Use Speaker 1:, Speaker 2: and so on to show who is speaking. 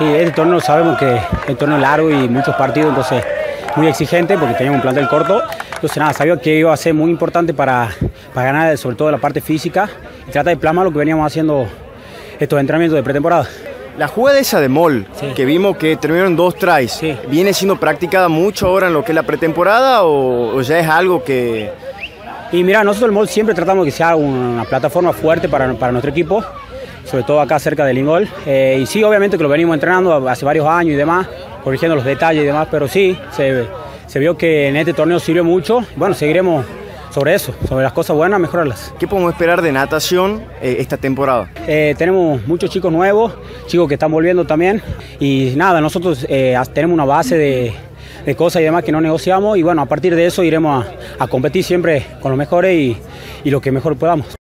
Speaker 1: este torneo sabemos que es un torneo largo y muchos partidos, entonces muy exigente porque teníamos un plantel corto. Entonces nada, sabía que iba a ser muy importante para, para ganar sobre todo la parte física y trata de plasmar lo que veníamos haciendo estos entrenamientos de pretemporada.
Speaker 2: La jugada esa de Mol, que vimos que terminaron dos tries, ¿viene siendo practicada mucho ahora en lo que es la pretemporada o, o ya es algo que,
Speaker 1: y mira, nosotros el MOL siempre tratamos de que sea una plataforma fuerte para, para nuestro equipo, sobre todo acá cerca del Ingol. Eh, y sí, obviamente que lo venimos entrenando hace varios años y demás, corrigiendo los detalles y demás, pero sí, se, se vio que en este torneo sirvió mucho. Bueno, seguiremos sobre eso, sobre las cosas buenas, mejorarlas.
Speaker 2: ¿Qué podemos esperar de natación eh, esta temporada?
Speaker 1: Eh, tenemos muchos chicos nuevos, chicos que están volviendo también. Y nada, nosotros tenemos una base de de cosas y demás que no negociamos y bueno, a partir de eso iremos a, competir siempre con los mejores y, y lo que mejor podamos.